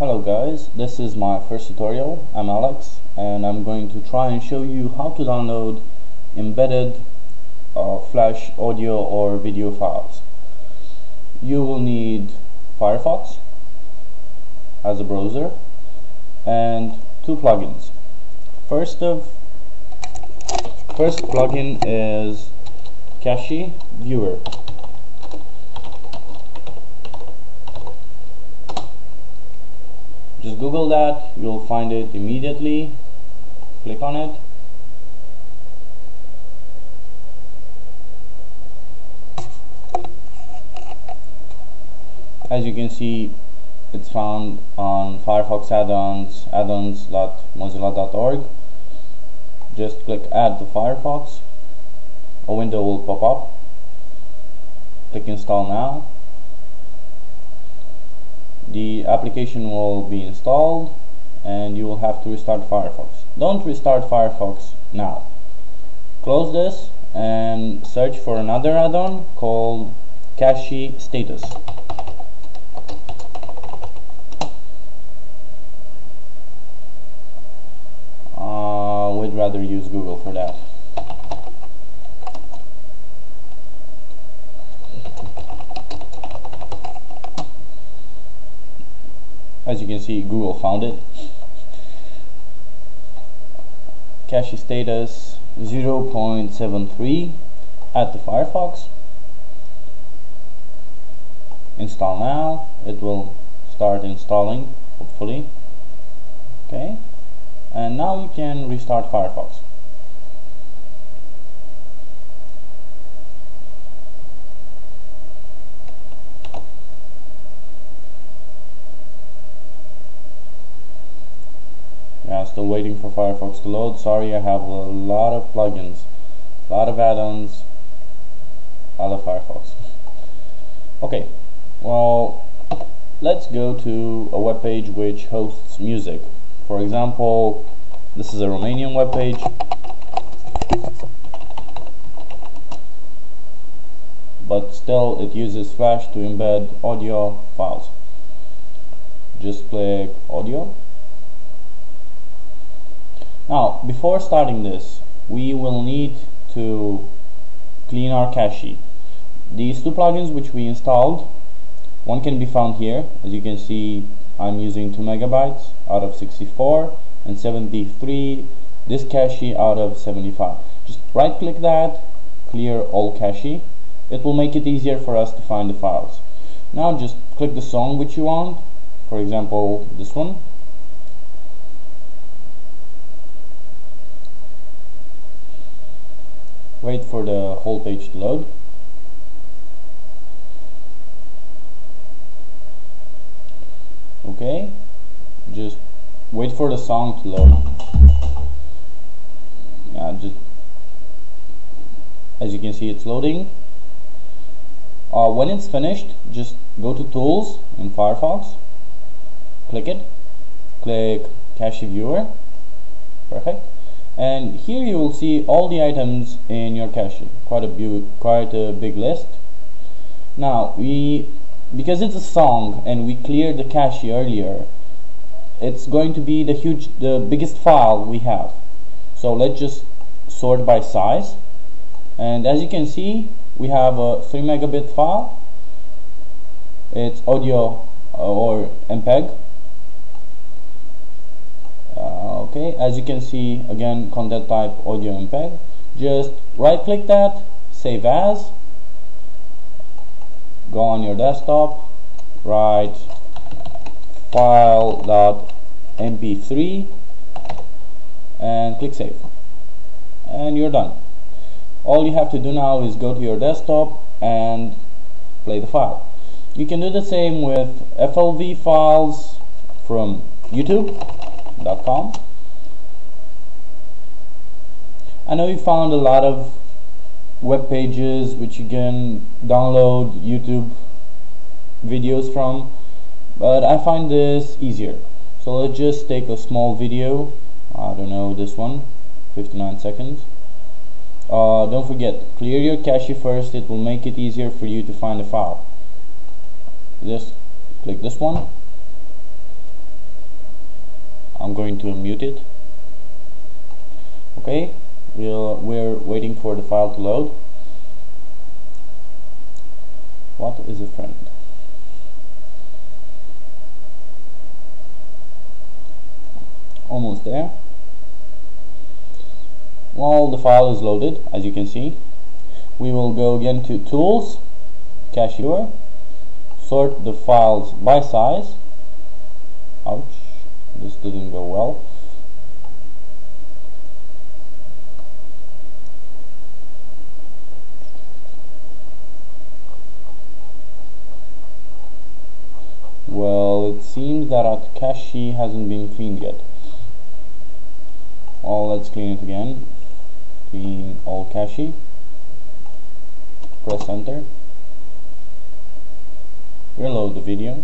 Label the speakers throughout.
Speaker 1: Hello guys, this is my first tutorial. I'm Alex and I'm going to try and show you how to download embedded uh, flash audio or video files. You will need Firefox as a browser and two plugins. First of first plugin is Cache Viewer. Google that you'll find it immediately. Click on it. As you can see it's found on Firefox add-ons add-ons.mozilla.org just click add to Firefox. A window will pop up. Click install now the application will be installed and you will have to restart Firefox. Don't restart Firefox now. Close this and search for another add-on called Cache Status. Uh, we'd rather use Google for that. As you can see Google found it. Cache status 0.73 add the Firefox. Install now. It will start installing hopefully. Okay. And now you can restart Firefox yeah still waiting for Firefox to load. Sorry I have a lot of plugins a lot of add-ons. I love Firefox. Okay well let's go to a web page which hosts music. For example this is a Romanian web page but still it uses flash to embed audio files. Just click audio now, before starting this, we will need to clean our cache. These two plugins which we installed, one can be found here. As you can see, I'm using 2 megabytes out of 64 and 73 this cache out of 75. Just right click that, clear all cache. It will make it easier for us to find the files. Now just click the song which you want, for example this one, wait for the whole page to load. Okay. Just wait for the song to load. Yeah just as you can see it's loading. Uh, when it's finished just go to tools in Firefox. Click it. Click cache viewer. Perfect and here you will see all the items in your cache. Quite a quite a big list. Now we because it's a song and we cleared the cache earlier it's going to be the huge the biggest file we have. So let's just sort by size. And as you can see we have a 3 megabit file. It's audio uh, or MPEG okay as you can see again content type audio MPEG just right click that save as. Go on your desktop write file.mp3 and click save. And you're done. All you have to do now is go to your desktop and play the file. You can do the same with FLV files from youtube.com I know you found a lot of web pages which you can download YouTube videos from but I find this easier. So let's just take a small video. I don't know this one 59 seconds. Uh, don't forget clear your cache first. It will make it easier for you to find the file. Just click this one. I'm going to mute it. Okay we'll, we're waiting for the file to load. What is a friend? Almost there. While the file is loaded as you can see we will go again to tools cache viewer sort the files by size. Ouch this didn't go well well it seems that our cache hasn't been cleaned yet. Well let's clean it again. Clean all cache press enter. Reload the video.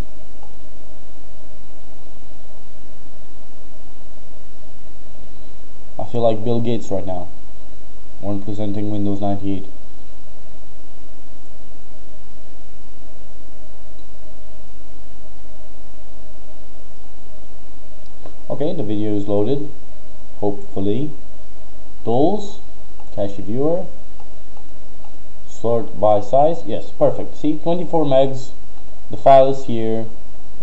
Speaker 1: I feel like Bill Gates right now. When presenting Windows 98 okay the video is loaded. Hopefully. Tools. Cache viewer. Sort by size. Yes perfect. See 24 megs. The file is here.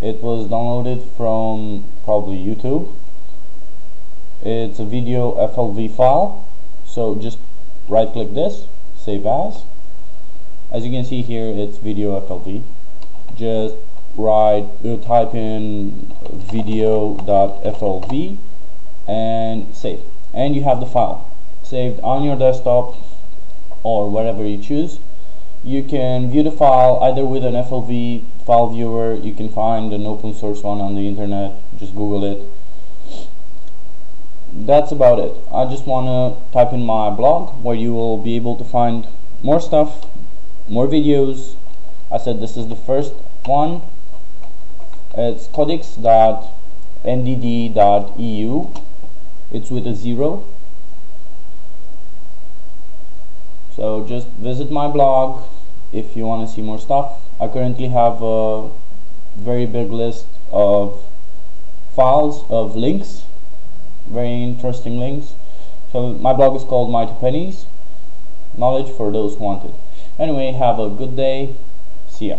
Speaker 1: It was downloaded from probably YouTube. It's a video FLV file. So just right click this. Save as. As you can see here it's video FLV just write you uh, type in video.flv and save. And you have the file saved on your desktop or wherever you choose. You can view the file either with an FLV file viewer. You can find an open source one on the internet. Just google it. That's about it. I just want to type in my blog where you will be able to find more stuff more videos. I said this is the first one it's c0dx.endd.eu it's with a zero. So just visit my blog if you want to see more stuff. I currently have a very big list of files of links very interesting links. So my blog is called my two pennies knowledge for those wanted anyway have a good day. See ya